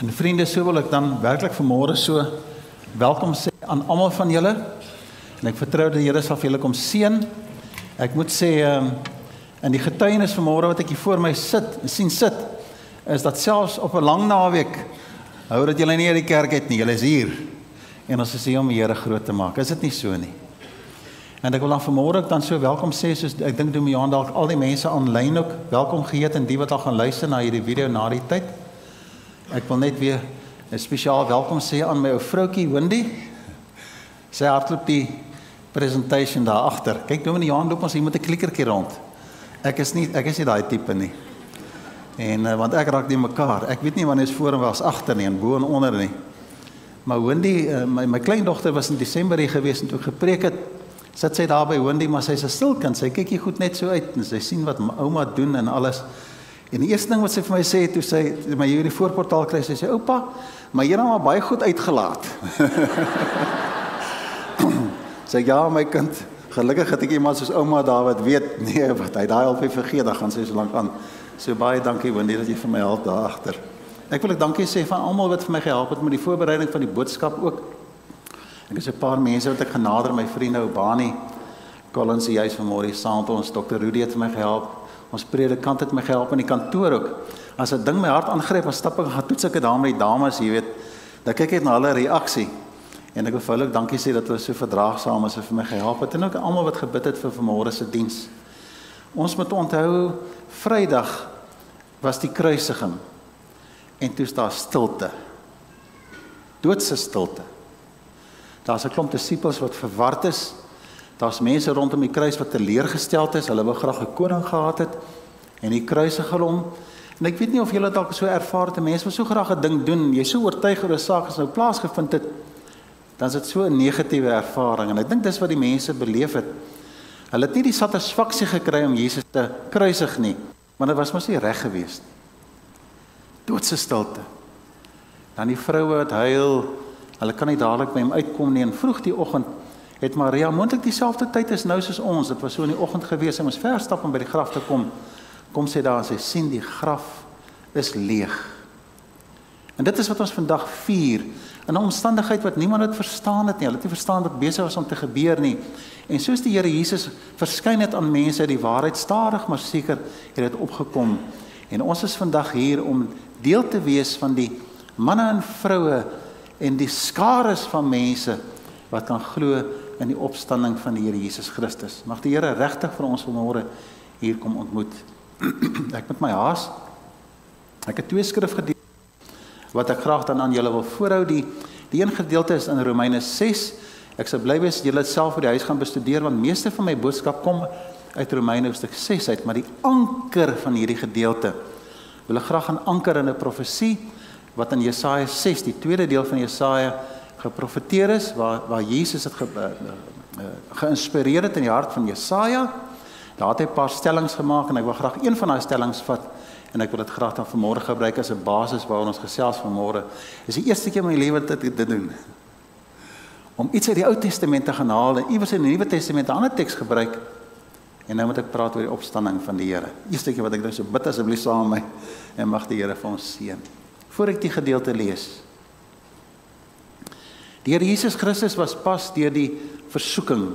En vriende, so wil ek dan werklik vanmôre so welkom sê aan almal van julle. En ek vertrou dat die Here sal vir julle kom seën. Ek moet sê ehm in die getuienis vanmôre wat ek hier voor my sit, sien sit, is dat selfs op 'n lang naweek hou dat julle nie hier die kerk het nie, julle is hier. En ons is hier om die Here groot te maak. Is dit nie so nie? En ek wil dan vanmôre dan so welkom sê soos ek dink Johan dalk al die mense aanlyn ook welkom geheet en die wat al gaan luister na hierdie video na die tyd. Ek wil net weer 'n spesiaal welkom sê aan my ou vroutjie Wendy. Sy hardloop die presentation daar agter. Kyk, nou in die Johan loop ons hier met 'n klikkertjie rond. Ek is nie ek is nie daai tipe nie. En uh, want ek raak nie mekaar. Ek weet nie wanneer is voor en was agter nie en bo en onder nie. Maar Wendy, uh, my my kleindogter was in Desember hier gewees en toe gepreek het. Sit sy daar by Wendy, maar sy's 'n stil kind. Sy kyk hier goed net so uit en sy sien wat ouma doen en alles. En die eerste ding wat sy vir my sê toe sy my hier in die voorportaal kry, sy sê oupa, maar jy het nou baie goed uitgelaat. sê ja my kind, gelukkig het ek iemand soos ouma wat weet nee wat hy daai alfie vergeet, dan gaan sy so lank aan. So baie dankie Wendy dat jy vir my help daar agter. Ek wil ek dankie sê van almal wat vir my gehelp het met die voorbereiding van die boodskap ook. Ek is 'n paar mense wat ek genader my vriende Obani Collins se huis vanmôre saam met ons dokter Rudy het vir my gehelp. Ons predikant het my gehelp in die kantoor ook. As 'n ding my hart aangryp, dan stap ek gaan toets ek dit daar met die dames, jy weet. Dan kyk ek na hulle reaksie. En ek wil vir hulle ook dankie sê dat hulle so verdraagsaam is en vir my gehelp het en ook almal wat gebid het vir vanmôre se diens. Ons moet onthou Vrydag was die kruisiging. En toe staan stilte. Doodse stilte. Daar's 'n klomp disippels wat verward is Daar's mense rondom die kruis wat teleurgesteld is. Hulle wou graag 'n koning gehad het en die kruisig hom. En ek weet nie of julle dalk so ervaar het, mense wil so graag 'n ding doen. Jy's so oortuig oor 'n saak as nou plaasgevind het, dan is dit so 'n negatiewe ervaring en ek dink dis wat die mense beleef het. Hulle het nie die satisfaksie gekry om Jesus te kruisig nie, want dit was mos nie reg geweest nie. Doodse stilte. Dan die vroue wat huil, hulle kan nie dadelik by hom uitkom nie en vroeg die oggend het Maria moontlik dieselfde tyd as nou soos ons. Dit was so in die oggend gewees. Sy moes ver stap om by die graf te kom. Kom sy daar en sy sien die graf is leeg. En dit is wat ons vandag vier in 'n omstandigheid wat niemand het verstaan het nie. Hulle het nie verstaan wat besig was om te gebeur nie. En soos die Here Jesus verskyn het aan mense, die waarheid stadig maar seker het dit opgekom. En ons is vandag hier om deel te wees van die manne en vroue en die skares van mense wat kan glo in die opstanding van die Here Jesus Christus. Mag die Here regtig vir ons vanmôre hier kom ontmoet. ek met my haas. Ek het twee skrifgedeeltes wat ek graag dan aan julle wil voorhou. Die die een gedeelte is in Romeine 6. Ek sal bly wees julle self vir die huis gaan bestudeer want meeste van my boodskap kom uit Romeine hoofstuk 6 uit, maar die anker van hierdie gedeelte wil ek graag aan anker in 'n profesie wat in Jesaja 6, die tweede deel van Jesaja geprofeteer is waar waar Jesus het ge, uh, geïnspireer het in die hart van Jesaja. Daar het hy 'n paar stellings gemaak en ek wil graag een van daai stellings vat en ek wil dit graag dan vanmôre gebruik as 'n basis waaroor ons gesels vanmôre. Dis die eerste keer in my lewe dat ek dit doen. Om iets uit die Ou Testament te gaan haal en iewers in die Nuwe Testament 'n ander teks gebruik. En nou moet ek praat oor die opstanding van die Here. Eerste keer wat ek dit so bid asseblief saam met my en mag die Here vir ons seën. Voordat ek die gedeelte lees, Die Here Jesus Christus was pas deur die versoeking.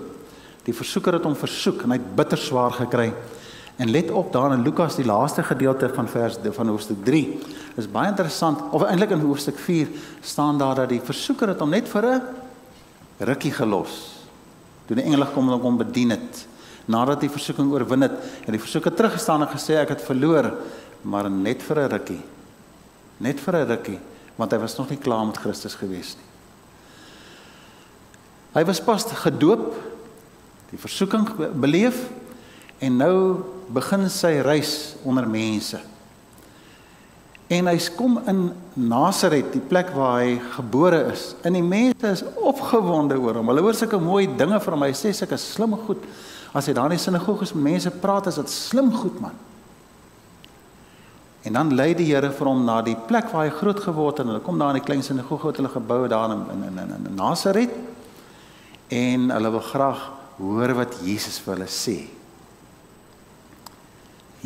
Die versoeker het hom versoek en hy het bitter swaar gekry. En let op daar in Lukas die laaste gedeelte van vers van hoofstuk 3. Is baie interessant. Of eintlik in hoofstuk 4 staan daar dat die versoeker het hom net vir 'n rukkie gelos. Toe die engele kom en hom bedien het nadat die versoeking oorwin het, het die versoeker teruggestaan en gesê ek het verloor, maar net vir 'n rukkie. Net vir 'n rukkie, want hy was nog nie klaar met Christus gewees nie. Hy was pas gedoop, die versoeking beleef en nou begin sy reis onder mense. En hy kom in Nasaret, die plek waar hy gebore is. En die mense is opgewonde oor hom. Hulle hoor sulke mooi dinge van hom. Hy sê sulke slim goed. As hy daar in die sinagoges met mense praat, is dit slim goed man. En dan lei die Here vir hom na die plek waar hy groot geword het hulle kom daar in die klein sinagoge wat hulle gebou het daar in in in, in Nasaret en hulle wil graag hoor wat Jesus vir hulle sê.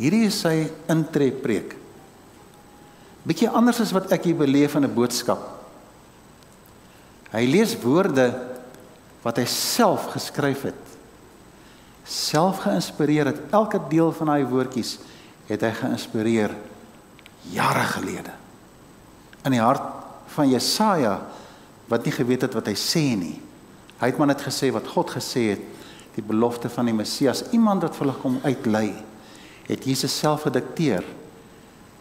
Hierdie is sy intree preek. Bietjie anders as wat ek hier beleef in 'n boodskap. Hy lees woorde wat hy self geskryf het. Self geïnspireer het. Elke deel van daai woordjies het hy geïnspireer jare gelede. In die hart van Jesaja wat nie geweet het wat hy sê nie. Hy het maar net gesê wat God gesê het, die belofte van die Messias, iemand wat vir hulle kom uitlei, het Jesus self gedikteer.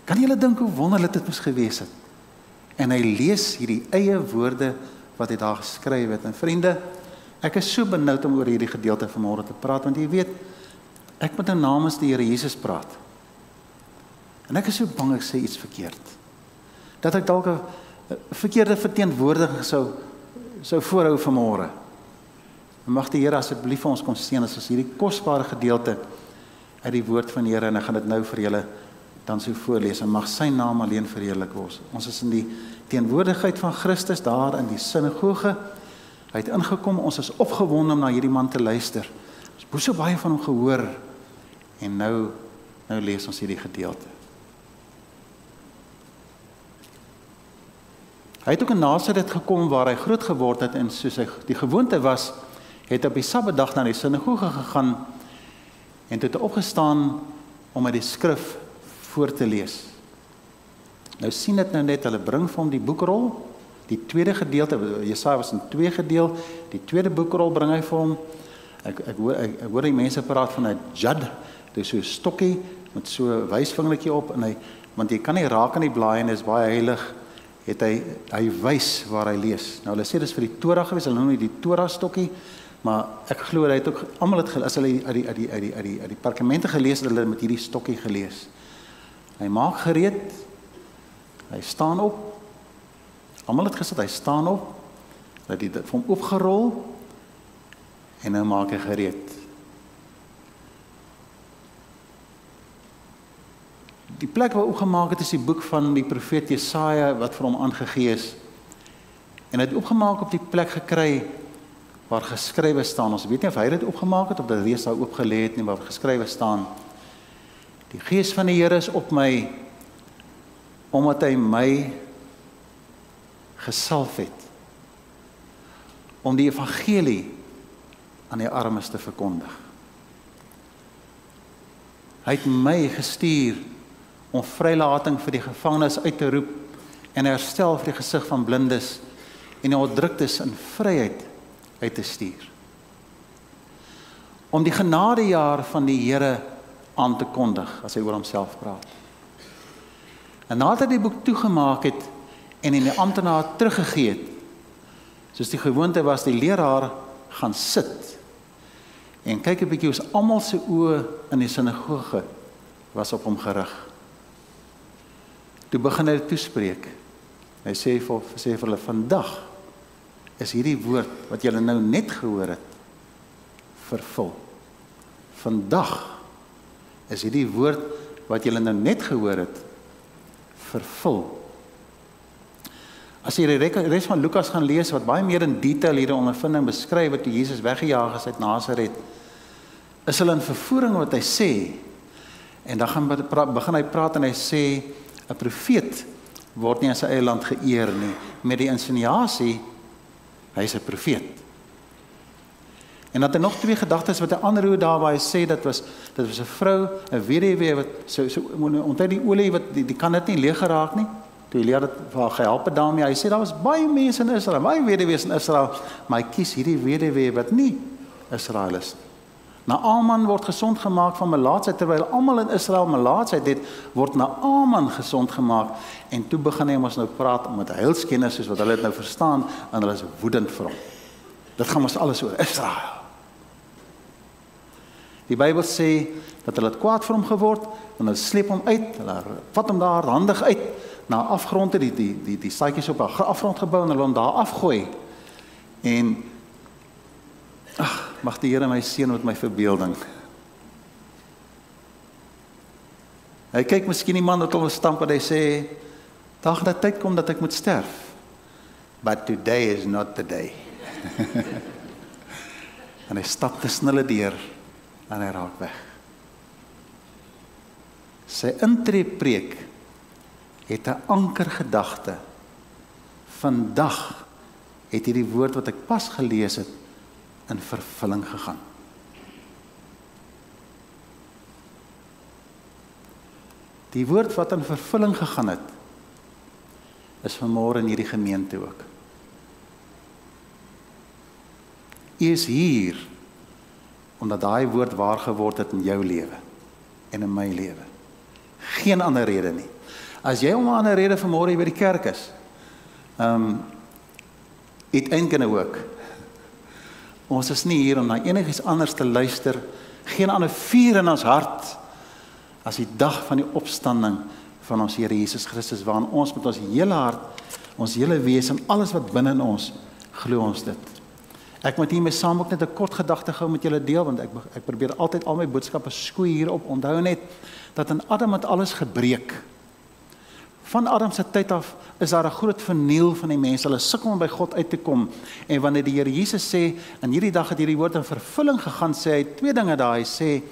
Kan jy dink hoe wonderlik dit moes gewees het? En hy lees hierdie eie woorde wat hy daar geskryf het. En vriende, ek is so benoud om oor hierdie gedeelte vanmôre te praat want jy weet ek moet nou namens die Here Jesus praat. En ek is so bang ek sê iets verkeerd. Dat ek dalk 'n verkeerde verteenwoordiging sou sou voorhou vanmôre. Mag die Here asseblief vir ons kom seën as ons hierdie kosbare gedeelte uit die woord van die Here en ek gaan dit nou vir julle dan sou voorlees en mag sy naam alleen verheerlik word. Ons is in die teenwoordigheid van Christus daar in die sinagoge. Hy het ingekom, ons is opgewonde om na hierdie man te luister. Ons het so baie van hom gehoor en nou nou lees ons hierdie gedeelte. Hy het ook in Nasaret gekom waar hy groot geword het en soos hy die gewoonte was, het op die Sabbatdag na die sinagoge gegaan en het opgestaan om uit die skrif voor te lees. Nou sien dit nou net hulle bring vir hom die boekrol, die tweede gedeelte, Jesaja was in twee gedeel, die tweede boekrol bring hy vir hom. Ek ek hoor ek, ek hoor die mense praat van 'n jad, dit is so 'n stokkie met so 'n wysvingertjie op en hy want jy kan nie raak aan die blaaie en is baie heilig het hy hy wys waar hy lees. Nou hulle sê dis vir die Torah gewees, hulle noem dit die Torah stokkie, maar ek glo hy het ook almal het as hulle uit die uit die uit die uit die uit die parkemente gelees het, hulle met hierdie stokkie gelees. Hy maak gereed. Hy staan op. Almal het gesit, hy staan op. Hy het dit vir hom opgerol en nou maak hy gereed. Die plek waar opgemaak het is die boek van die profeet Jesaja wat vir hom aangegee is. En hy het opgemaak op die plek gekry waar geskrywe staan. Ons weet nie of hy dit opgemaak het of dit reeds daar oopgelê het nie, maar geskrywe staan Die gees van die Here is op my omdat hy my gesalf het om die evangelie aan die armes te verkondig. Hy het my gestuur om vrylating vir die gevangenes uit te roep en herstel vir die gesig van blindes en die onderdruktes in vryheid uit te stuur. Om die genadejaar van die Here aan te kondig as hy oor homself praat. En nadat hy die boek toegemaak het en in die amptenaar teruggegee het, soos die gewoonte was, die leraar gaan sit en kyk 'n bietjie hoe almal se oë in die sinagoge was op hom gerig. Toe begin hy toespreek. Hy sê vir sê vir hulle vandag is hierdie woord wat julle nou net gehoor het vervul. Vandag is hierdie woord wat julle nou net gehoor het vervul. As jy die res van Lukas gaan lees wat baie meer in detail hierdie ondervinding beskryf wat Jesus weggejaag is uit Nasaret, is hulle in vervoering wat hy sê. En dan gaan begin hy praat en hy sê 'n profeet word nie in sy eie land geëer nie met die insinuasie hy is 'n profeet. En dan het hy nog twee gedagtes wat hy aanroer daar waar hy sê dit was dit was 'n vrou, 'n weduwee wat so so onthou die olie wat die, die kan dit nie leeg geraak nie. Toe Elia dit vir haar gehelp het daarmee. Hy sê daar was baie mense in Israel, baie weduwees in Israel, maar hy kies hierdie weduwee wat nie Israel is nie. Naaman word gesond gemaak van melaatsheid terwyl almal in Israel melaatsheid het, word Naaman gesond gemaak en toe begin hy ons nou praat met heilskennis soos wat hulle dit nou verstaan en hulle is woedend vir hom. Dit gaan ons alles oor Israel. Die Bybel sê dat hulle kwaad vir hom geword en hulle sleep hom uit, hulle vat hom daar handig uit na afgronde die die die die saadjies op 'n afgrond gebou en hulle hom daar afgooi. En ag, mag die Here my seën met my verbeelding. Hy kyk miskien die man wat hom stamp en hy sê dag dat tyd kom dat ek moet sterf. But today is not the day. en hy stap te snelle deur en hy raak weg. Sy intree preek het 'n ankergedagte. Vandag het hierdie woord wat ek pas gelees het in vervulling gegaan. Die woord wat in vervulling gegaan het is vanmôre in hierdie gemeente ook. U is hier omdat daai woord waar geword het in jou lewe en in my lewe. Geen ander rede nie. As jy om 'n ander rede vanmôre by die kerk is, ehm um, ain't gonna work. Ons is nie hier om na enigiets anders te luister, geen ander vuur in ons hart as die dag van die opstanding van ons Here Jesus Christus waarin ons met ons hele hart, ons hele wese en alles wat binne in ons glo ons dit. Ek moet hiermee saam ook net 'n kort gedagte gou met julle deel want ek ek probeer altyd al my boodskappe skoei hierop. Onthou net dat in Adam het alles gebreek. Van Adam se tyd af is daar 'n groot verniel van die mense. Hulle sukkel om by God uit te kom. En wanneer die Here Jesus sê in hierdie dag het hierdie woord in vervulling gegaan, sê hy twee dinge daar. Hy sê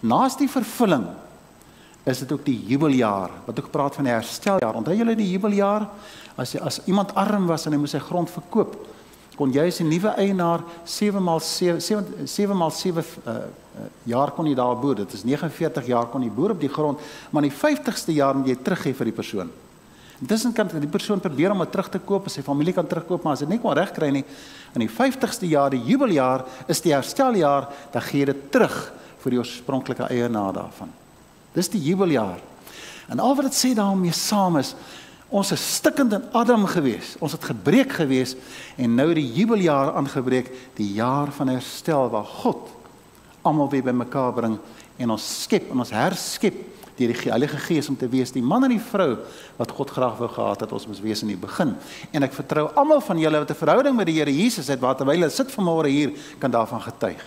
naas die vervulling is dit ook die jubeljaar wat ook praat van die hersteljaar. Onthou julle die jubeljaar as as iemand arm was en hy moes sy grond verkoop kon jy as 'n nuwe eienaar 7 maal 7 7 maal 7 uh, jaar kon jy daar boer. Dit is 49 jaar kon jy boer op die grond, maar in die 50ste jaar moet jy teruggee vir die persoon. Intussen kan die persoon probeer om dit terug te koop, sy familie kan terugkoop, maar as dit nie kon regkry nie, in die 50ste jaar, die jubeljaar, is die hersteljaar, dan gee dit terug vir die oorspronklike eienaar daarvan. Dis die jubeljaar. En al wat dit sê daarmee saam is, Ons is stikkend in Adam gewees. Ons het gebreek gewees en nou die jubeljaar aangebreek, die jaar van herstel waar God almal weer bymekaar bring en ons skep en ons herskep deur die Heilige Gees om te wees die man en die vrou wat God graag wou gehad het ons moes wees in die begin. En ek vertrou almal van julle wat 'n verhouding met die Here Jesus het, wat terwyl hulle sit vanmôre hier, kan daarvan getuig.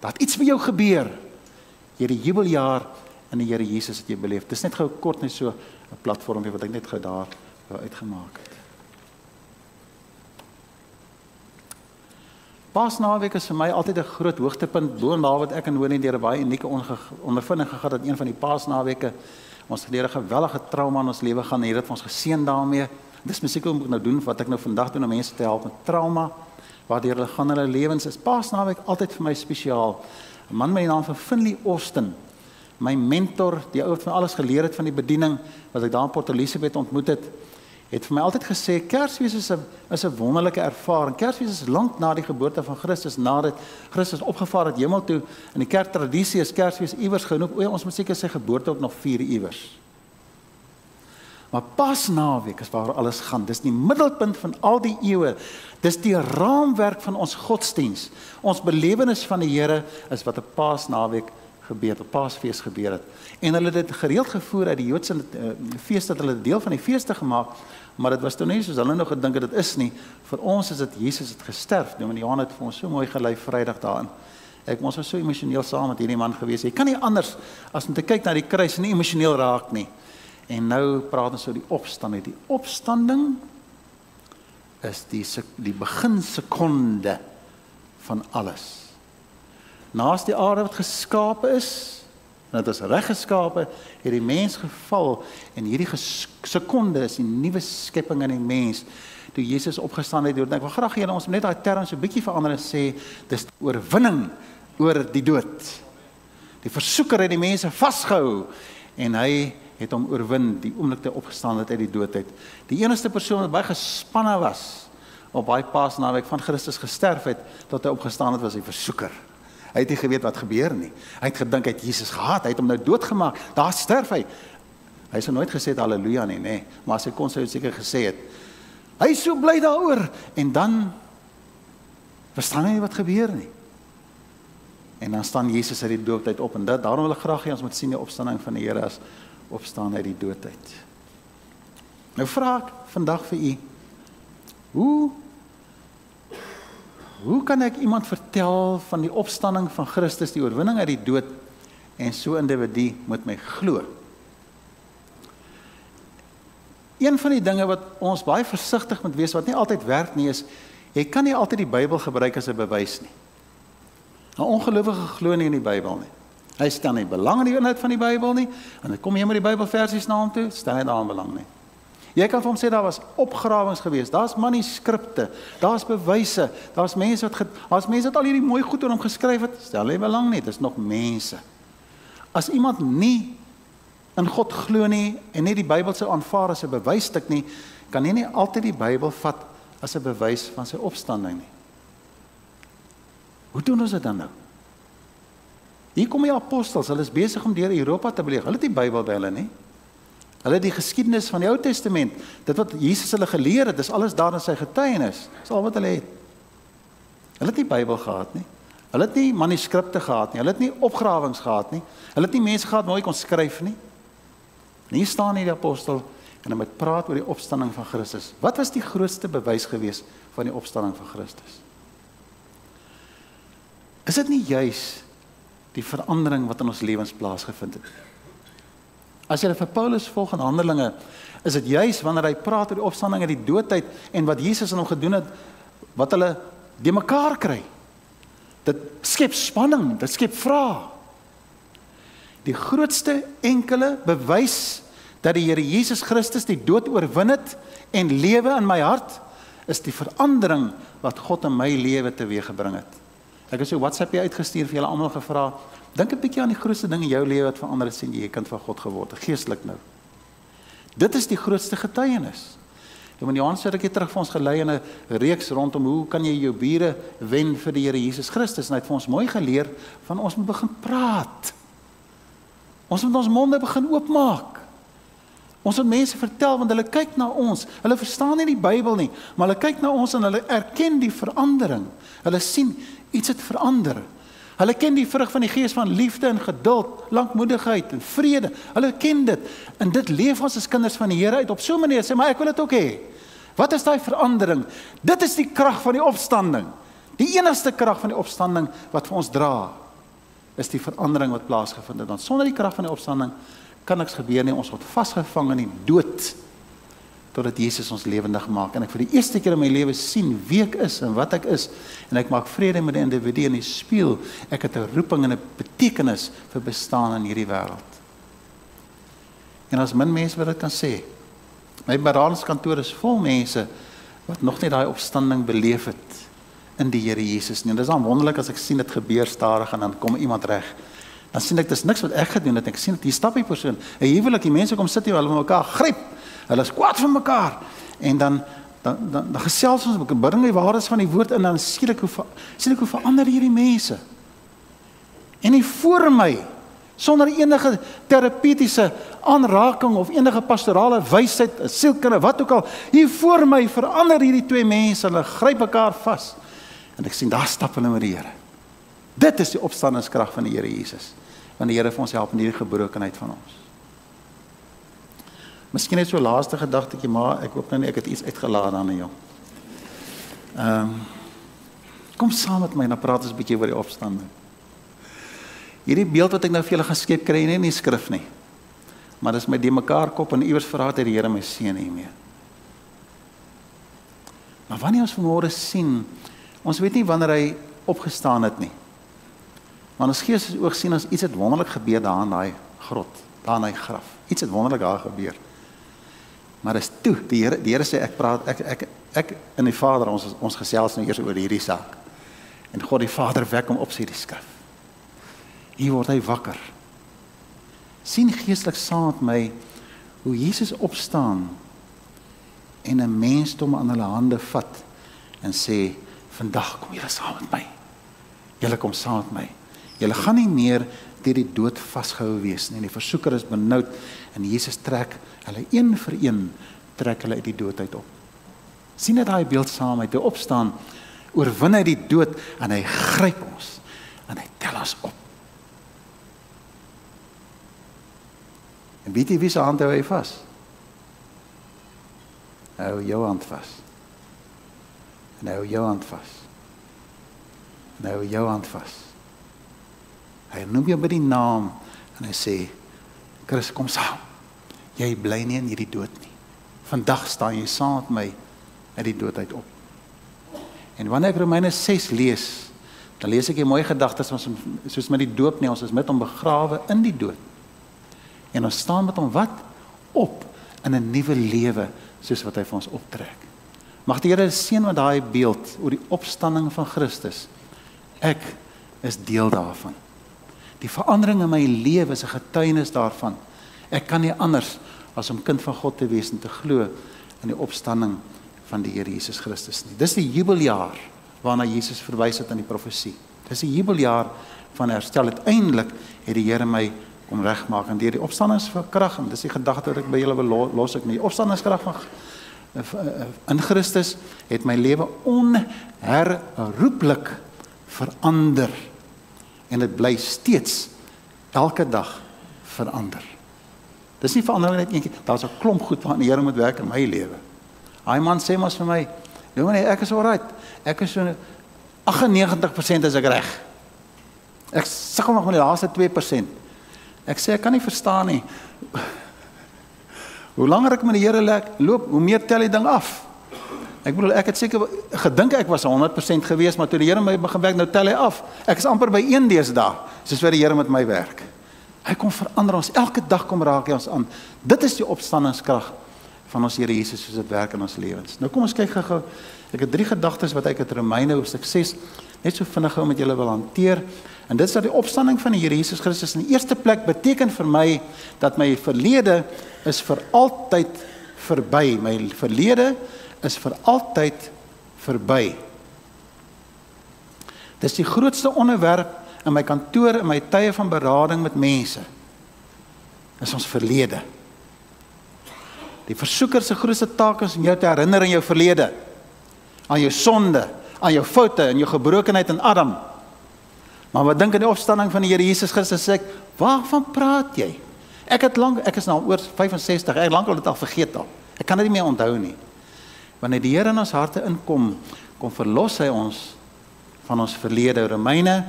Dat iets met jou gebeur. Hierdie jubeljaar in die Here Jesus het jy beleef. Dis net gou kort net so 'n platform wat ek net gou daar wou uitgemaak het. Paasnaweek is vir my altyd 'n groot hoogtepunt boonop wat ek en Hoenie deur baie unieke ondervinding gehad het een van die Paasnaweke. Ons het deur 'n gewellige trauma in ons lewe gaan en hier het ons geseën daarmee. Dis musiek wat ek nou doen wat ek nou vandag doen om mense te help met trauma waardeur hulle gaan hulle lewens is. Paasnaweek altyd vir my spesiaal. 'n Man met die naam van Finley Austin my mentor, die ou wat van alles geleer het van die bediening wat ek daar in Port Elizabeth ontmoet het, het vir my altyd gesê Kersfees is 'n is 'n wonderlike ervaring. Kersfees is lank na die geboorte van Christus, nadat Christus opgevaar het hemel toe. In die kerktradisie is Kersfees iewers genoem. O, ons moet seker sy geboorte ook nog vier iewers. Maar pas naweek is waar alles gaan. Dis die middelpunt van al die eeue. Dis die raamwerk van ons godsdiens. Ons belewenis van die Here is wat 'n Paasnaweek gebeur het, op Paasfees gebeur het. En hulle het dit gereeld gevoer uit die Joodse uh, fees dat hulle deel van die feeste gemaak, maar dit was toe nie soos hulle nog gedink het dit is nie. Vir ons is dit Jesus het gesterf. Dominee Johan het vir ons so mooi gelei Vrydag daarin. Ek moes so emosioneel saam met hierdie man gewees. Jy kan nie anders as om te kyk na die kruis en nie emosioneel raak nie. En nou praat ons oor die opstanding. Die opstanding is die die beginsekonde van alles naas die aarde wat geskape is, en dit is reg geskape, het die mens geval en hierdie sekonde is die nuwe skepping in die mens toe Jesus opgestaan het. Ek wil graag hê ons moet net daai term so bietjie verander en sê dis oorwinning oor die dood. Die versoeker het die mense vasgehou en hy het hom oorwin die oomblik toe opgestaan het uit die dood uit. Die enigste persoon wat baie gespanne was op baie paasnaweek van Christus gesterf het tot hy opgestaan het was die versoeker. Hy het nie geweet wat gebeur nie. Hy het gedink hy het Jesus gehaat. Hy het hom nou doodgemaak. Daar sterf hy. Hy sou nooit gesê het haleluja nie, nê. Maar as hy kon sou seker gesê het. Hy is so bly daaroor en dan verstaan hy wat gebeur nie. En dan staan Jesus uit die dood uit op en dit daarom wil ek graag hê ons moet sien die opstanding van die Here as opstaan uit die dood uit. Nou vra ek vandag vir u hoe Hoe kan ek iemand vertel van die opstanding van Christus, die oorwinning uit die dood en so individu moet my glo? Een van die dinge wat ons baie versigtig moet wees wat nie altyd werk nie is jy kan nie altyd die Bybel gebruik as 'n bewys nie. 'n Ongelowige glo nie in die Bybel nie. Hy stel nie belang in die inhoud van die Bybel nie. En dan kom jy met die Bybelversies na hom toe, stel hy daaraan belang nie. Jy kan vir hom sê daar was opgrawings gewees, daar's manuskripte, daar's bewyse, daar's mense wat daar's mense wat al hierdie mooi goed oor hom geskryf het, stel hy belang nie, dis nog mense. As iemand nie in God glo nie en net die Bybel sou aanvaar as 'n bewysstuk nie, kan jy nie altyd die Bybel vat as 'n bewys van sy opstanding nie. Hoe doen ons dit dan nou? Hier kom die apostels, hulle is besig om deur Europa te beweeg. Hulle het die Bybel by hulle nie. Hulle het die geskiedenis van die Ou Testament, dit wat Jesus hulle geleer het, dis alles daar in sy getuienis. Dis al wat hulle het. Hulle het nie Bybel gehad nie. Hulle het nie manuskripte gehad nie. Hulle het nie opgrawings gehad nie. Hulle het nie mense gehad wat kon skryf nie. En hier staan hier die apostel en hy moet praat oor die opstanding van Christus. Wat was die grootste bewys gewees van die opstanding van Christus? Is dit nie juis die verandering wat in ons lewens plaasgevind het? As jy vir Paulus volg in Handelinge, is dit juis wanneer hy praat oor die opstanding uit die doodheid en wat Jesus aan hom gedoen het wat hulle de mekaar kry. Dit skep spanning, dit skep vrae. Die grootste enkele bewys dat die Here Jesus Christus die dood oorwin het en lewe in my hart is die verandering wat God in my lewe teweeggebring het. Ek het so WhatsApp jy uitgestuur vir julle almal gevra, dink 'n bietjie aan die grootste ding in jou lewe wat verander het sien jy kind van God geword het, geestelik nou. Dit is die grootste getuienis. En wanneer Johan sê ek het terug vir ons gelei in 'n reeks rondom hoe kan jy jou bure wen vir die Here Jesus Christus en hy het vir ons mooi geleer van ons moet begin praat. Ons moet ons monde begin oopmaak. Ons moet mense vertel want hulle kyk na ons. Hulle verstaan nie die Bybel nie, maar hulle kyk na ons en hulle erken die verandering. Hulle sien iets het verander. Hulle ken die vrug van die Gees van liefde en geduld, lankmoedigheid en vrede. Hulle ken dit en dit leef ons as kinders van die Here uit op so 'n manier sê maar ek wil dit ook hê. Wat is daai verandering? Dit is die krag van die opstanding. Die enigste krag van die opstanding wat vir ons dra is die verandering wat plaasgevind het. Want sonder die krag van die opstanding kan niks gebeur nie. Ons word vasgevang in die dood totdat Jesus ons lewendig maak en ek vir die eerste keer in my lewe sien wie ek is en wat ek is en ek maak vrede met die individu in die spieël. Ek het 'n roeping en 'n betekenis vir bestaan in hierdie wêreld. En as min mense wat dit kan sê. My beraadingskantoor is vol mense wat nog net daai opstanding beleef het in die Here Jesus nie. En dit is dan wonderlik as ek sien dit gebeur stadig en dan kom iemand reg. Dan sien ek dis niks wat ek gedoen het. Ek sien dit hier stap die persoon. 'n Huwelik, die mense kom sit hier, hulle mekaar gryp. Hulle is kwaad vir mekaar. En dan dan dan, dan gesels ons, ek bring die waardes van die woord in dan sien ek hoe sien ek hoe verander hierdie mense. En nie voor my sonder enige terapeutiese aanraking of enige pastorale wysheid, sielkunde, wat ook al, hier voor my verander hierdie twee mense, hulle gryp mekaar vas. En ek sien daar stap hulle met die Here. Dit is die opstandingskrag van die Here Jesus. Want die Here vir ons help in hierdie gebrokenheid van ons. Miskien net so laaste gedagtetjie, maar ek hoop nou nie ek het iets uitgelaat aan jou. Ehm um, kom saam met my en praat ons 'n bietjie oor die opstanding. Hierdie beeld wat ek nou vir julle geskep kry nie in die skrif nie. Maar dis my die mekaar kop en iewers verraad hy die Here my seën hiermee. Maar wanneer ons vanmôre sien Ons weet nie wanneer hy opgestaan het nie. Maar ons gees is oog sien as iets het wonderlik gebeur daar in daai grot, daar in daai graf. Iets het wonderlik daar gebeur. Maar dis toe, die Here die Here sê ek praat ek ek ek en die Vader ons ons gesels nou eers oor hierdie saak. En God die Vader wek hom op sy die skrif. Hier word hy wakker. sien geestelik saam met my hoe Jesus opstaan en 'n mensdom aan hulle hande vat en sê vandag kom julle saam met my. Julle kom saam met my. Julle gaan nie meer deur die dood vasgehou wees nie. Die versoeker is benoud en Jesus trek hulle een vir een trek hulle uit die dood uit op. sien net daai beeld saam met hy opstaan oorwin hy die dood en hy gryp ons en hy tel ons op. En weet jy wie se hand hou hy vas? Hou jou hand vas. Nou jou hand vas. Nou jou hand vas. Hy noem jou by die naam en hy sê: "Chris, kom saam. Jy bly nie in hierdie dood nie. Vandag staan jy saam met my uit die dood uit op." En wanneer ek Romeine 6 lees, Dan lees ek hier mooi gedagtes ons soos met die doop nie, ons is met hom begrawe in die dood. En ons staan met hom wat op in 'n nuwe lewe soos wat hy vir ons optrek. Mag die Here seën met daai beeld oor die opstanding van Christus. Ek is deel daarvan. Die verandering in my lewe is 'n getuienis daarvan. Ek kan nie anders as om kind van God te wees en te glo in die opstanding van die Here Jesus Christus nie. Dis die jubeljaar waarna Jesus verwys het in die profesie. Dis die jubeljaar van herstel. Uiteindelik het die Here my kom regmaak en deur die opstandingskrag en dis die gedagte wat ek by julle wil los ek nie. Opstandingskrag van in Christus het my lewe onherroepelik verander en dit bly steeds elke dag verander. Dis nie verandering net eendag, daar's 'n klomp goed wat die Here moet werk in my lewe. Daai man sê mos vir my, "Dominee, ek is alright. Ek is so 98% as ek reg. Ek sukkel nog met die laaste 2%." Ek sê ek kan nie verstaan nie. Hoe langer ek met die Here loop, hoe meer tel die ding af. Ek bedoel ek het seker gedink ek was 100% gewees, maar toe die Here my begin werk, nou tel hy af. Ek is amper by 1 deesdae, soos wat die Here met my werk. Hy kom verander ons elke dag kom raak hy ons aan. Dit is die opstandingskrag van ons Here Jesus soos dit werk in ons lewens. Nou kom ons kyk gou-gou. Ek het drie gedagtes wat ek uit Romeine hoofstuk 6 net so vinnig gou met julle wil hanteer. En dit is dat die opstanding van die Here Jesus Christus in die eerste plek beteken vir my dat my verlede is vir altyd verby. My verlede is vir altyd verby. Dis die grootste onderwerp in my kantoor en my tye van berading met mense. Is ons verlede. Die versoeker se grootste taak is om jou te herinner aan jou verlede. Aan jou sonde, aan jou foute en jou gebrokenheid in Adam. Maar wat dink aan die opstanding van die Here Jesus Christus sê ek, waarvan praat jy? Ek het lank ek is nou oor 65, ek lank al dit al vergeet al. Ek kan dit nie meer onthou nie. Wanneer die Here in ons harte inkom, kom verlos hy ons van ons verlede. Romeine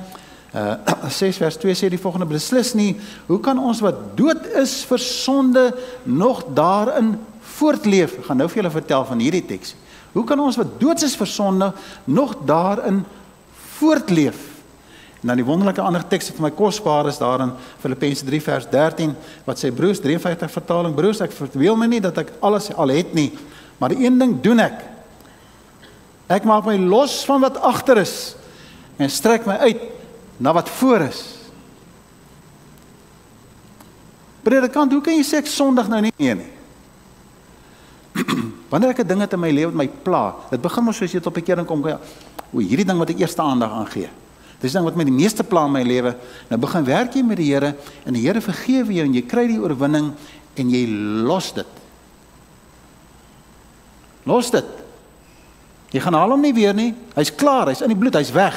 uh 6 vers 2 sê die volgende beslis nie, hoe kan ons wat dood is vir sonde nog daarin voortleef? Ek gaan nou vir julle vertel van hierdie teks. Hoe kan ons wat dood is vir sonde nog daarin voortleef? En dan die wonderlike ander teks wat vir my kosbaar is daarin Filippense 3 vers 13 wat sê broers 53 vertaling broers ek verweel my nie dat ek alles al het nie maar een ding doen ek ek maak my los van wat agter is en strek my uit na wat voor is Predikant hoe kan jy sê ek sondig nou nie meer nie Wanneer ek 'n ding het in my lewe wat my pla dit begin mos soos jy tot keer kom o hierdie ding wat ek eerste aandag aan gee Dis ding wat my die meeste pla in my lewe. Nou begin werk jy met die Here en die Here vergewe jou en jy kry die oorwinning en jy los dit. Los dit. Jy gaan haal hom nie weer nie. Hy's klaar, hy's in die bloed, hy's weg.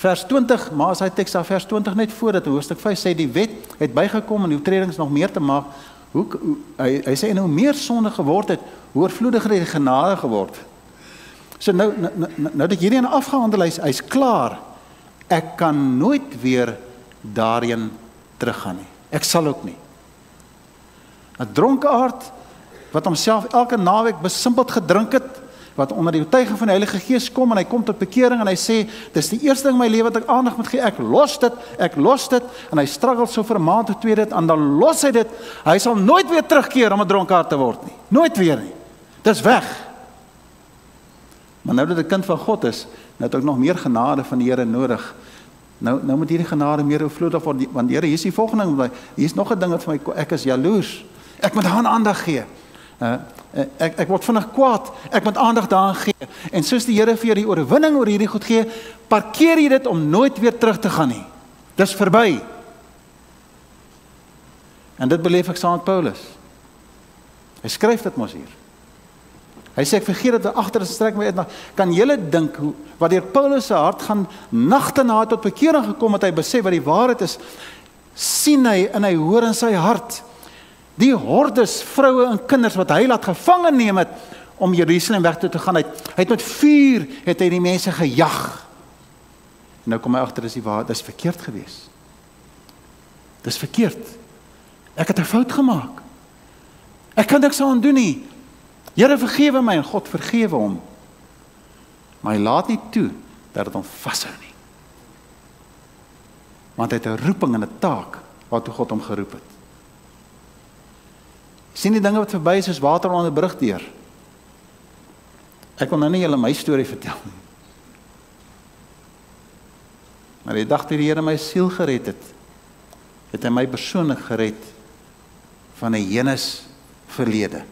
Vers 20, maar as hy teks daar vers 20 net voor dit hoofstuk 5 sê die wet het bygekom en die oortredings nog meer te maak. Hoe, hy hy sê hoe meer sonde geword het, oorvloediger het die genade geword. So nou nou, nou, nou dat hierdie een afgehandel is, hy's klaar. Ek kan nooit weer daarin teruggaan nie. Ek sal ook nie. 'n Dronkaard wat homself elke naweek besimpeld gedrink het, wat onder die oortuiging van die Heilige Gees kom en hy kom tot bekering en hy sê, dis die eerste ding in my lewe wat ek aandag moet gee. Ek los dit, ek los dit en hy struggle so vir 'n maand of twee dit en dan los hy dit. Hy sal nooit weer terugkeer om 'n dronkaard te word nie. Nooit weer nie. Dis weg. Maar nou dat ek kind van God is, nou het ek nog meer genade van die Here nodig. Nou nou moet hierdie genade meer oorvloedig word want die Here hier is die volgende hier is nog 'n ding wat vir my ek is jaloers. Ek moet aan aandag gee. Uh, ek ek word vinnig kwaad. Ek moet aandag daaraan gee. En soos die Here vir jou die oorwinning oor hierdie goed gee, parkeer jy dit om nooit weer terug te gaan nie. Dis verby. En dit beleef ek saam met Paulus. Hy skryf dit mos hier. Hy sê ek vergeet dat agter is strek my uit na kan julle dink hoe wat deur Paulus se hart gaan nagte na tot bekering gekom het hy besef wat die waarheid is sien hy en hy hoor in sy hart die hordes vroue en kinders wat hy laat gevange neem het om Jerusalem weg toe te gaan. Hy hy het met vuur het hy die mense gejag. En nou kom hy agter is die waarheid dis verkeerd geweest dis verkeerd. Ek het 'n fout gemaak. Ek kan niks aan doen nie. Here vergewe my. En God vergewe hom. Maar hy laat nie toe dat dit hom vashou nie. Want hy het 'n roeping en 'n taak waartoe God hom geroep het. Sien die dinge wat verby is soos water onder 'n brug deur. Ek wil nou nie julle my storie vertel nie. Maar die dag toe die Here my siel gered het, het hy my persoonlik gered van 'n heenes verlede.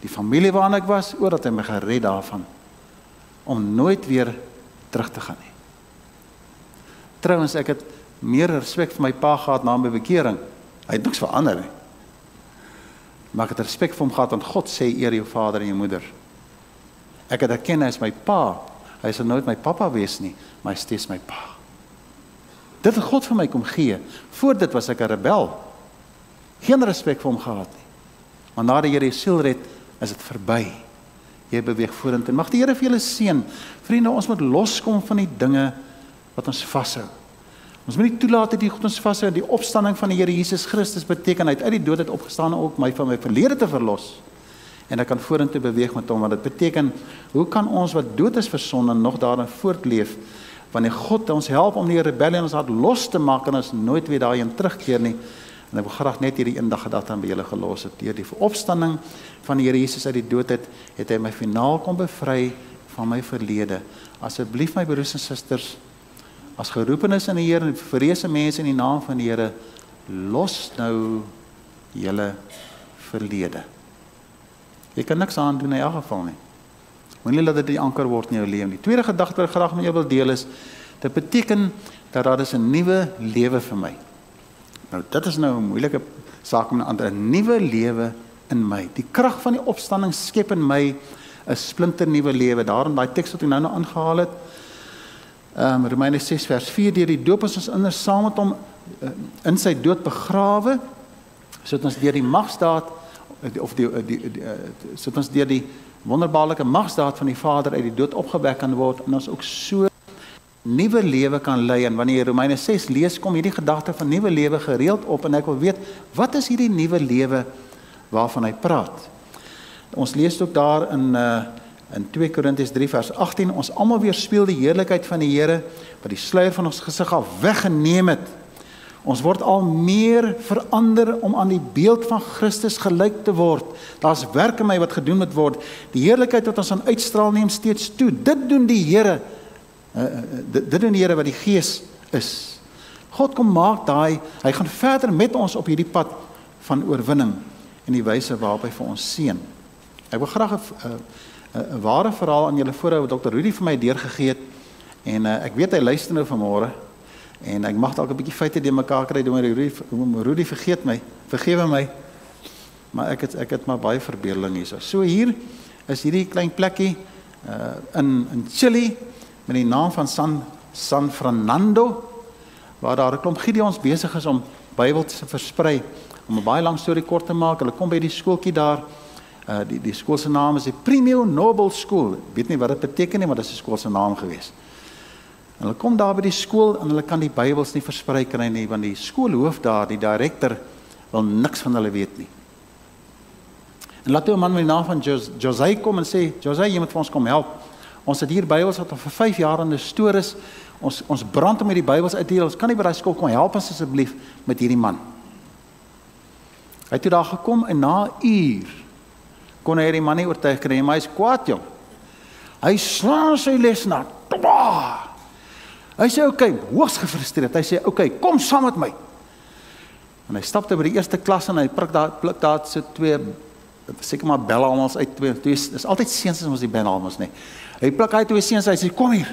Die familie waarna ek was, oor dat hy my gered daarvan om nooit weer terug te gaan nie. Trouwens ek het meer respek vir my pa gehad na my bekering. Hy het niks verander nie. Maar ek het respek vir hom gehad want God sê eer jou vader en jou moeder. Ek het erken hy is my pa. Hy sal nooit my pappa wees nie, maar hy is steeds my pa. Dit het God vir my kom gee. Voor dit was ek 'n rebel. Geen respek vir hom gehad nie. Maar na die Here se siel red, is dit verby. Jy beweeg vorentoe. Mag die Here vir julle seën. Vriende, ons moet loskom van die dinge wat ons vashou. Ons moet nie toelaat dat die God ons vashou. Die opstanding van die Here Jesus Christus beteken hy het uit die dood uit opgestaan om my van my verlede te verlos. En ek kan vorentoe beweeg met hom want dit beteken hoe kan ons wat dood is vir sonde nog daarin voortleef? wanneer God ons help om die rebellie in ons hart los te maak en ons nooit weer daarin terugkeer nie. En ek wil graag net hierdie eendag gedagte aan by julle gelos het. Deur die opstanding van die Here Jesus uit die dood het, het hy my finaal kom bevry van my verlede. Asseblief my broers en susters, as geroepenes in die Here en vrese mense in die naam van die Here, los nou julle verlede. Jy kan niks aan doen in elk geval nie. Moenie laat dit die anker word in jou lewe nie. Tweede gedagte wat ek graag met jou wil deel is dit beteken dat daar is 'n nuwe lewe vir my. Nou dit is nou 'n moeilike saak om 'n ander 'n nuwe lewe in my. Die krag van die opstanding skep in my 'n splinter nuwe lewe. Daarom daai teks wat ek nou nou aangehaal het. Ehm um, Romeine 6 vers 4 deur die doop is ons inner saam met hom uh, in sy dood begrawe sodat ons deur die magsdaad of die die, die, die uh, sodat ons deur die wonderbaarlike magsdaad van die Vader uit die dood opgewek kan word en ons ook so nuwe lewe kan lei en wanneer jy Romeine 6 lees kom hierdie gedagte van nuwe lewe gereeld op en ek wil weet wat is hierdie nuwe lewe waarvan hy praat. Ons lees ook daar in uh in 2 Korintiërs 3 vers 18 ons almal weerspieël die heerlikheid van die Here wat die sluier van ons gesig af weggeneem het Ons word al meer verander om aan die beeld van Christus gelyk te word. Daar's werk in my wat gedoen moet word. Die heerlikheid wat ons aan uitstraal neem steeds toe. Dit doen die Here. Uh, dit, dit doen die Here wat die Gees is. God kom maak daai, hy gaan verder met ons op hierdie pad van oorwinning en die wyse waarop hy vir ons seën. Ek wil graag 'n 'n ware verhaal aan julle voorhou wat Dr. Rudy vir my deurgegee het en uh, ek weet hy luister nou vanmôre En ek mag dalk 'n bietjie feite de mekaar kry deur Rudy, Rudy vergeet my. Vergewe my. Maar ek het ek het maar baie verbeelding hierso. So hier is hierdie klein plekkie uh in in Chili met die naam van San San Fernando waar daar 'n klomp Gideons besig is om Bybel te versprei. Om 'n baie lang storie kort te maak, hulle kom by die skooltjie daar. Uh die die skool se naam is die Premio Nobel School. Ek weet nie wat dit beteken nie, maar dit is 'n skool se naam geweest. En hulle kom daar by die skool en hulle kan die Bybels nie versprei kry nie want die skoolhoof daar, die direkteur wil niks van hulle weet nie. En laat toe 'n man met die naam van Jos José kom en sê, "José, jy moet vir ons kom help. Ons het hier Bybels wat al vir 5 jaar in 'n stoor is. Ons ons brand om hierdie Bybels uit te deel. Ons kan nie by daai skool kom help ons asseblief met hierdie man." Hy het toe daar gekom en na 'n uur kon hy hierdie man nie oortuig kry, maar hy's kwaad jong. Hy slaan sy lesenaar. Hy sê okay, hoogs gefrustreerd. Hy sê okay, kom saam met my. En hy stap te by die eerste klas en hy prik daar pluk daar so twee seker maar belle almal uit twee. Dis altyd seuns as ons die belle almal nê. Hy pluk hy twee seuns, hy sê kom hier.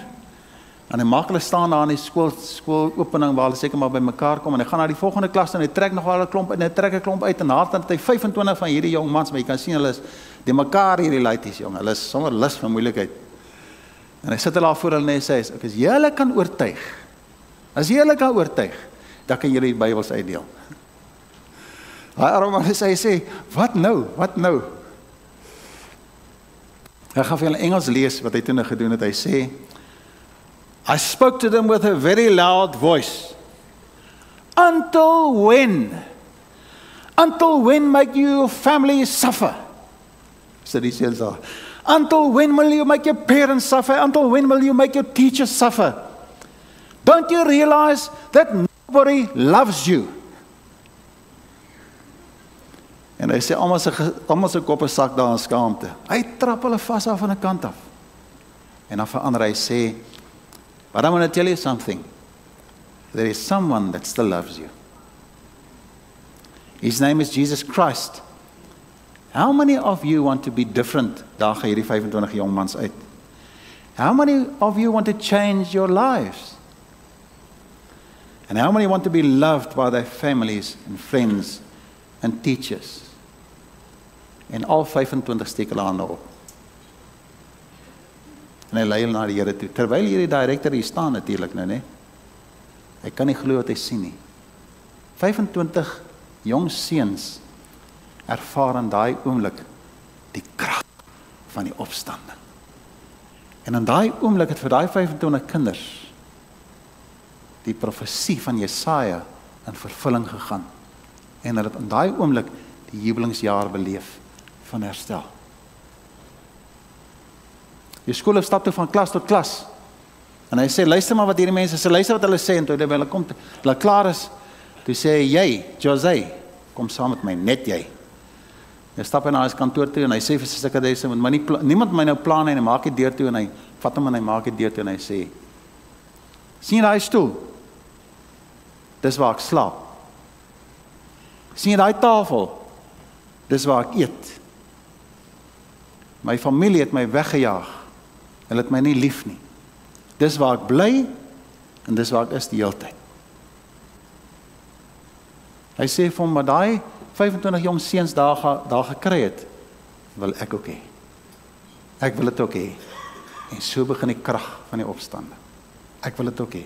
En hy maak hulle staan daar in die skool skool opening waar hulle seker maar by mekaar kom en hy gaan na die volgende klas en hy trek nog wel 'n klomp en hy trek 'n klomp uit en nadat hy 25 van hierdie jong mans, maar jy kan sien hulle is die mekaar hierdie laities jong. Hulle is sommer lus vir moeilikheid. En hy sit hulle daar voor hulle en sê: "Ek as julle kan oortuig. As julle kan oortuig, dan kan julle die Bybels uitdeel." Hy arme man sê hy sê: "Wat nou? Wat nou?" Hy gaan vir hulle Engels lees wat hy toe nou gedoen het. Hy sê: "I spoke to them with a very loud voice. Until when? Until when make you family suffer?" Die sê so. Until when will you make your parents suffer? Until when will you make your teachers suffer? Don't you realize that nobody loves you? En hy sê almal se almal se koppe sak daar in skaamte. Hy trap hulle vas af van 'n kant af. En dan verander hy sê, "But I'm going to tell you something. There is someone that still loves you. His name is Jesus Christ." How many of you want to be different? Daar gaan hierdie 25 jong mans uit. How many of you want to change your lives? And how many want to be loved by their families and friends and teachers? En al 25 steek hulle hande op. En hy lei hulle na die Here toe. Terwyl hierdie direkteur hier staan natuurlik nou, né? Hy kan nie glo wat hy sien nie. 25 jong seuns ervaar in daai oomblik die krag van die opstanding. En in daai oomblik het vir daai 25 kinders die profesie van Jesaja in vervulling gegaan. En hulle het in daai oomblik die jubelingsjaar beleef van herstel. Jy skool stap toe van klas tot klas. En hy sê luister maar wat hierdie mense sê, luister wat hulle sê en toe hulle kom hulle klaar is, toe sê jy, Jose, kom saam met my, net jy. Hy stap in na sy kantoor toe en hy sê vir sy sekretaresse, "Moet my nie niemand my nou plan en hy maak die deur toe en hy vat hom en hy maak die deur toe en hy sê: "Sien daai stoel? Dis waar ek slaap. Sien daai tafel? Dis waar ek eet. My familie het my weggejaag. Hulle het my nie lief nie. Dis waar ek bly en dis waar ek is die hele tyd. Hy sê vir hom maar daai 25 jong seuns daar daar gekry het, wil ek ook hê. Ek wil dit ook hê. En so begin die krag van die opstanding. Ek wil dit ook hê.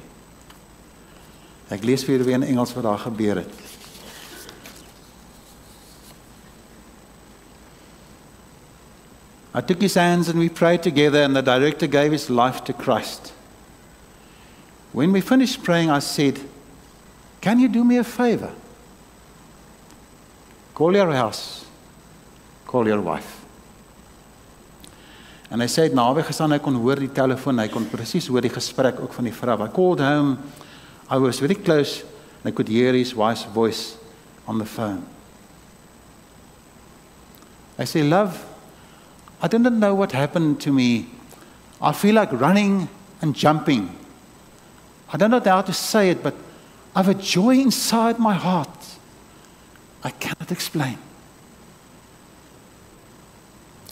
Ek lees vir julle weer in Engels wat daar gebeur het. I took his hands and we prayed together, and the director gave his life to Christ. When we finished praying, I said, Can you do me a favor? Call your house, call your wife. En hy sê naweek gestaan hy kon hoor die telefoon, hy kon presies hoor die gesprek ook van die vrou. I called home. I was very close and I could hear his wife's voice on the phone. I say, "Love, I didn't know what happened to me. I feel like running and jumping. I don't know how to say it, but I have a joy inside my heart I cannot explain.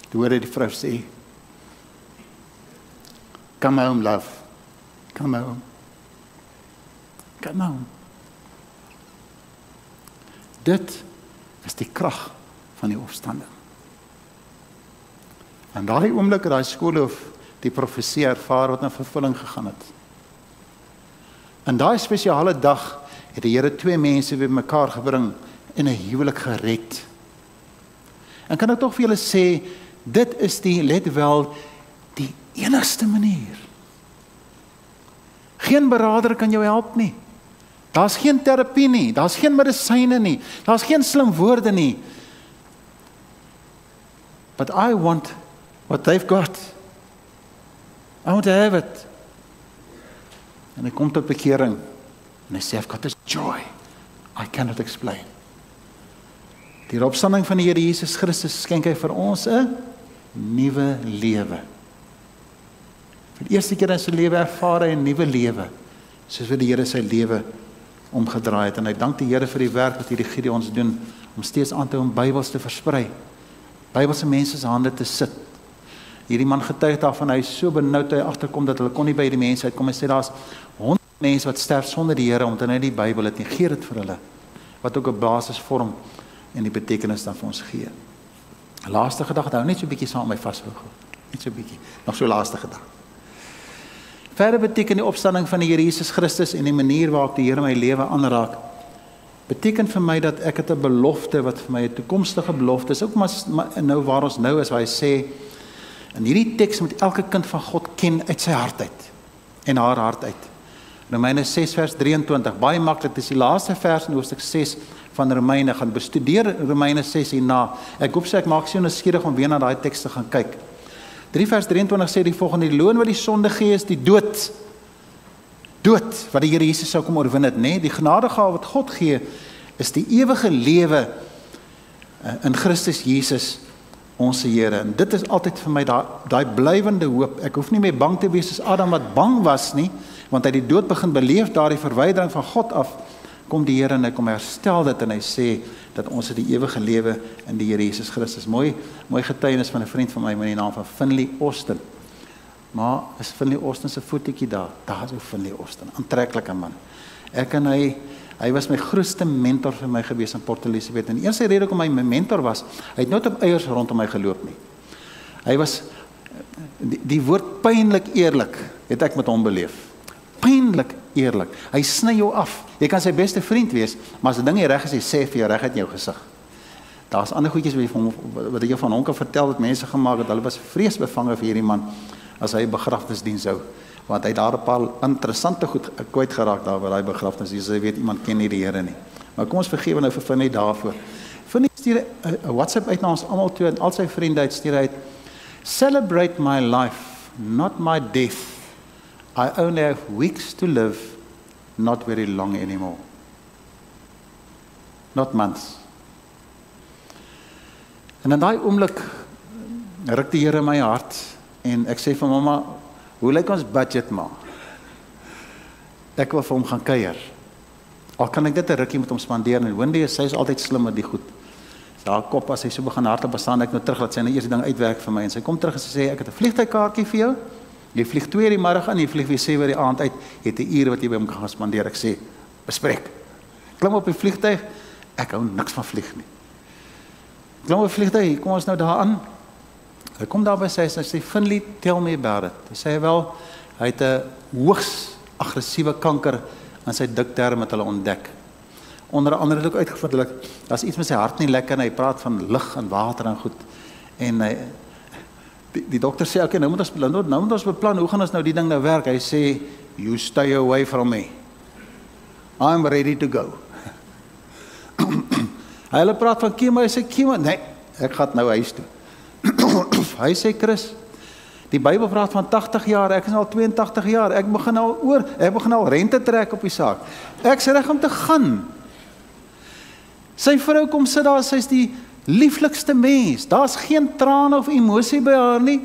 Toe hoor hy die vrou sê, Come home, love. Come home. Come home. Dit is die krag van die opstanding. En daai oomblik het daai skoolhoof die profesie ervaar wat na vervulling gegaan het. In daai spesiale dag het die Here twee mense weer mekaar gebring en 'n huwelik gered. En kan ek tog vir julle sê dit is die let wel die enigste manier. Geen beraader kan jou help nie. Daar's geen terapie nie, daar's geen medisyne nie, daar's geen slim woorde nie. But I want what they've got. I want to have it. En hy kom tot bekering en hy sê I've got this joy I cannot explain. Die opstanding van die Here Jesus Christus skenk hy vir ons 'n nuwe lewe. Vir die eerste keer in sy lewe ervaar hy 'n nuwe lewe, soos wat die Here sy lewe omgedraai het en hy dank die Here vir die werk wat hierdie Gideons doen om steeds aan te hou om Bybels te versprei. Bybelse mense se hande te sit hierdie man getuig daarvan hy is so benoud hy agterkom dat hulle kon nie by die mense uitkom. En sê daar's honderde mense wat sterf sonder die Here omdat hulle nie die Bybel het nie. Gee dit vir hulle. Wat ook 'n basis vorm en die betekenis dan vir ons gee. Laaste gedagte hou net so 'n bietjie saam my vashou net so 'n bietjie. Nog so laaste gedagte. Verder beteken die opstanding van die Here Jesus Christus en die manier waarop die Here my lewe aanraak beteken vir my dat ek het 'n belofte wat vir my 'n toekomstige belofte is. Ook maar nou waar ons nou is waar hy sê In hierdie teks moet elke kind van God ken uit sy hart uit en haar hart uit. Romeine 6 vers 23, baie maklik, dis die laaste vers in hoofstuk 6 van Romeine gaan bestudeer Romeine 6 hierna. Ek hoop sê ek maak 'n skieurig om weer na daai teks te gaan kyk. 3 vers 23 sê die volgende: Die loon wat die sonde gee is die dood. Dood wat die Here Jesus sou kom oorwin het, nê? Nee, die genadegawe wat God gee is die ewige lewe eh, in Christus Jesus ons Here. En dit is altyd vir my daai daai blywende hoop. Ek hoef nie meer bang te wees as Adam wat bang was nie, want hy het die dood begin beleef, daardie verwydering van God af kom die Here en hy kom herstel dit en hy sê dat ons het die ewige lewe in die Here Jesus Christus. Mooi mooi getuienis van 'n vriend van my met die naam van Finley Austin. Maar is Finley Austin se voetjie daar? Daar is ou Finley Austin, aantreklike man. Ek en hy hy was my grootste mentor vir my gewees in Port Elizabeth. En die eerste rede hoekom hy my mentor was, hy het nooit op eiers rondom my geloop nie. Hy was die, die woord pynlik eerlik het ek met hom beleef. Pynlik eerlik. Hy sny jou af. Jy kan sy beste vriend wees, maar as 'n ding nie reg is, hy sê vir jou reg uit jou gesig. Daar's ander goedjies wat jy van wat jy van hom kan vertel wat mense gemaak het. Hulle was vreesbevange vir hierdie man as hy begrafnisdiens hou want hy daar 'n paar interessante goed kwyt geraak daar by daai begrafnisdiens. Jy weet iemand ken nie die Here nie. Maar kom ons vergewe nou vir Finnie daarvoor. Finnie stuur 'n WhatsApp uit na ons almal toe en al sy vriende uit stuur uit Celebrate my life, not my death. I only have weeks to live, not very long anymore. Not months. En in daai oomblik ruk die Here my hart En ek sê vir mamma, hoe lyk ons budget maar? Ek wil vir hom gaan kuier. Al kan ek dit 'n rukkie met hom spandeer en Wendy sê sy is altyd slim met die goed. Sy haar kop as hy so begin hardop bestaan ek nou terug dat sy nou eers die ding uitwerk vir my en sy kom terug en sy sê ek het 'n vliegtuigkaartjie vir jou. Jy vlieg 2:00 die middag aan, jy vlieg weer 7:00 die aand uit. Jy het 'n uur wat jy by hom kan spandeer. Ek sê bespreek. Klim op die vliegtuig. Ek hou niks van vlieg nie. Klim op die vliegtuig, kom ons nou daar aan. Hy kom daar by sy en sê Finley, tell me about it. Hy sê wel hy het 'n hoogs aggressiewe kanker aan sy dikterm met hulle ontdek. Onder andere het ook uitgevind dat daar's iets met sy hart nie lekker en hy praat van lig en water en goed. En hy die, die dokter sê okay, nou moet ons nou, nou moet ons beplan hoe gaan ons nou die ding nou werk. Hy sê you stay away from me. I'm ready to go. hy hulle praat van chemo, hy sê chemo, nee, ek gaan nou huis toe. hy sê Chris, die Bybel praat van 80 jaar, ek is al 82 jaar, ek begin al oor, ek begin al rente trek op die saak. Ek's reg om te gaan. Sy vrou kom sit daar, sy's die lieflikste mens. Daar's geen trane of emosie by haar nie.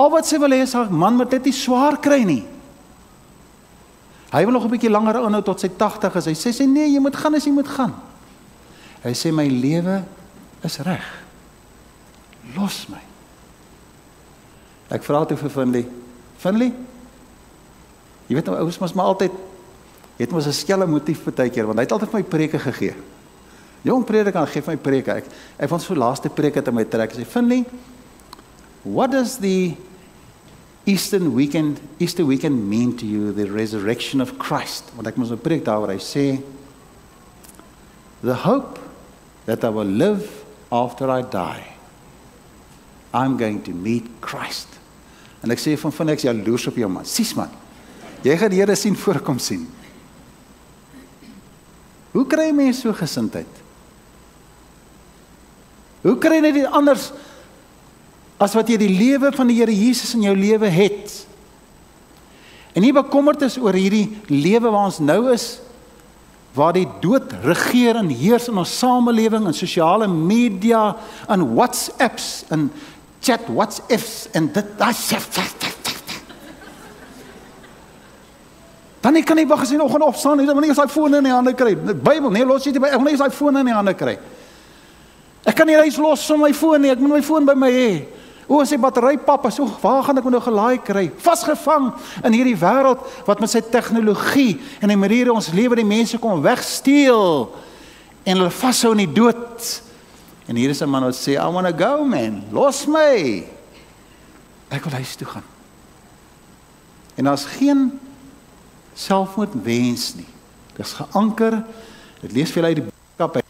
Al wat sy wil hê is haar man moet net nie swaar kry nie. Hy wil nog 'n bietjie langer aanhou tot sy 80 is. Hy sê sy nee, jy moet gaan as jy moet gaan. Hy sê my lewe is reg. Los my. Ek vra toe vir Finley. Finley? Jy weet nou ouers mos maar altyd het mos 'n skelle motief partykeer want hy het altyd vir my preke gegee. Jong prediker gee my preke. Ek hy van so laaste preek het in my trek sê Finley, what does the Eastern weekend Easter weekend mean to you the resurrection of Christ? Want ek mos 'n preek daaroor hy sê the hope that I will live after I die. I'm going to meet Christ. En ek sê van van ek jaloers op jou man. Sis man. Jy gaan die Here sien voorkom sien. Hoe kry mense so gesindheid? Hoe kry jy dit anders as wat jy die lewe van die Here Jesus in jou lewe het? En nie bekommerd is oor hierdie lewe waar ons nou is waar die dood regeer en heers in ons samelewing en sosiale media en WhatsApps en chat WhatsApps en dit daai chef. Dan ek kan nie wag as jy nog gaan opstaan nie, dan moet jy daai foon in die hande kry. Bybel, nee, los dit by. Ek moet net daai foon in die hande kry. Ek kan nie reis los van my foon nie. Ek moet my foon by my hê. O, as die battery pap is, o, waar gaan ek nou gelaai kry? Vasgevang in hierdie wêreld wat met sy tegnologie en die maniere ons lewe die mense kom wegsteel en hulle vashou in die dood. En hier is 'n man wat sê, "I want to go, man. Los my. Ek wil huis toe gaan." En daar's geen selfmoord wens nie. Dit is geanker. Dit lees veel uit die boodskap uit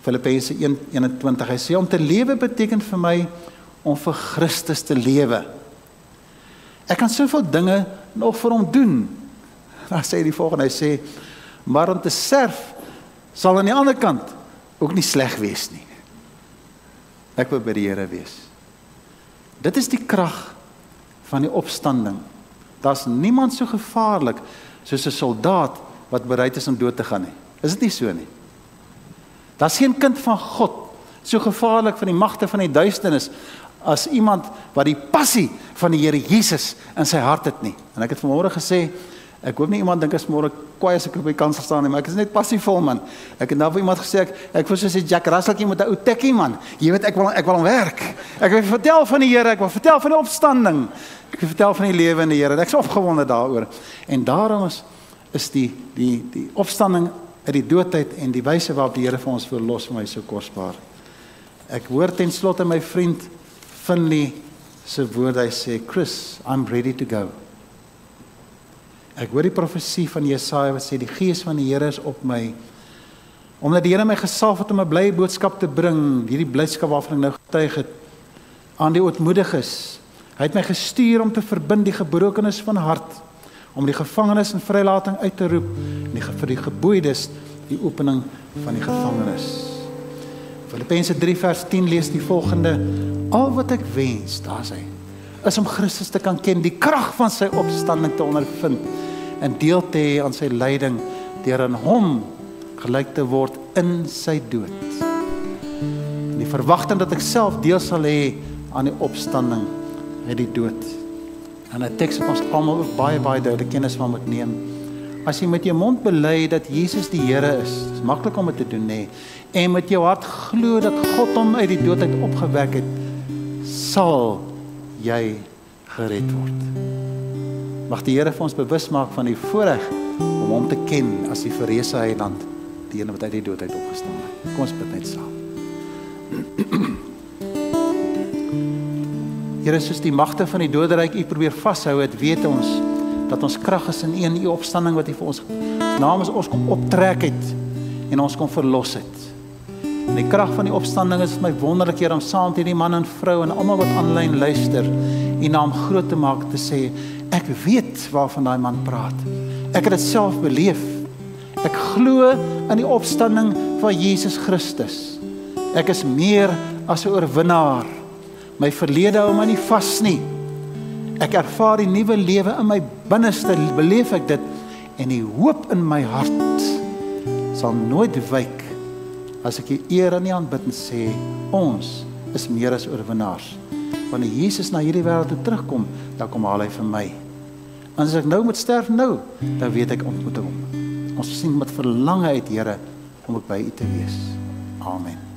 Filippense 1:21. Hy sê om te lewe beteken vir my om vir Christus te lewe. Ek kan soveel dinge nog vir hom doen. Dan sê hy die volgende, hy sê, "Maar om te sterf sal aan die ander kant ook nie sleg wees nie." Ek wil by die Here wees. Dit is die krag van die opstanding. Daar's niemand so gevaarlik soos 'n soldaat wat bereid is om dood te gaan nie. Is dit nie so nie? Daar's geen kind van God so gevaarlik van die magte van die duisternis as iemand wat die passie van die Here Jesus in sy hart het nie. En ek het vanmôre gesê Ek hoop nie iemand dink as môre kwaai as ek op die kansel staan nie, maar ek is net passievol man. Ek het nou vir iemand gesê ek ek voel soos Jack Russellkie met 'n ou tekkie man. Jy weet ek wil ek wil hom werk. Ek wil vertel van die Here, ek wil vertel van die opstanding. Ek wil vertel van die lewe in die Here. Ek's opgewonde daaroor. En daarom is is die die die opstanding uit die doodheid en die wyse waarop die Here vir ons verlos vir my so kosbaar. Ek hoor ten slotte my vriend Finley se woord hy sê Chris, I'm ready to go. Ek hoor die profesie van Jesaja wat sê die gees van die Here is op my omdat die Here my gesalf het om 'n blye boodskap te bring, hierdie blydskap waarvan ek nou getuig het aan die ootmoediges. Hy het my gestuur om te verbind die gebrokenes van hart, om die gevangenes in vrylating uit te roep en die vir die geboeides die opening van die gevangenes. Filippense 3 vers 10 lees die volgende: Al wat ek wens, daar's hy, is om Christus te kan ken, die krag van sy opstanding te ondervind en deel te hê aan sy lyding deur aan hom gelyk te word in sy dood. En die verwagting dat ek self deel sal hê aan die opstanding uit die dood. En 'n teks wat ons almal ook baie baie duidelik kennis van moet neem. As jy met jou mond bely dat Jesus die Here is, dis maklik om dit te doen nê, en met jou hart glo dat God hom uit die dood uit opgewek het, sal jy gered word. Mag die Here vir ons bewus maak van die voorreg om hom te ken as die verreëse heiland, die een wat uit die dood uit opgestaan het. Kom ons bid net saam. Here, soos die magte van die doderyk u probeer vashou, het weet ons dat ons krag is in een u opstanding wat u vir ons namens ons kom optrek het en ons kom verlos het. En die krag van die opstanding is my wonderlik hier om saam met hierdie man en vrou en almal wat aanlyn luister, u naam groot te maak te sê Ek weet waarvan daai man praat. Ek het dit self beleef. Ek glo in die opstanding van Jesus Christus. Ek is meer as 'n oorwinnaar. My verlede hou my nie vas nie. Ek ervaar die nuwe lewe in my binneste, beleef ek dit en die hoop in my hart sal nooit wyk as ek U eer en U aanbid en sê ons is meer as oorwinnaars wanneer Jesus na hierdie wêreld terugkom, dan kom haal hy vir my. En as ek nou moet sterf nou, dan weet ek ontmoet hom. Ons sien met verlange uit, Here, om by U te wees. Amen.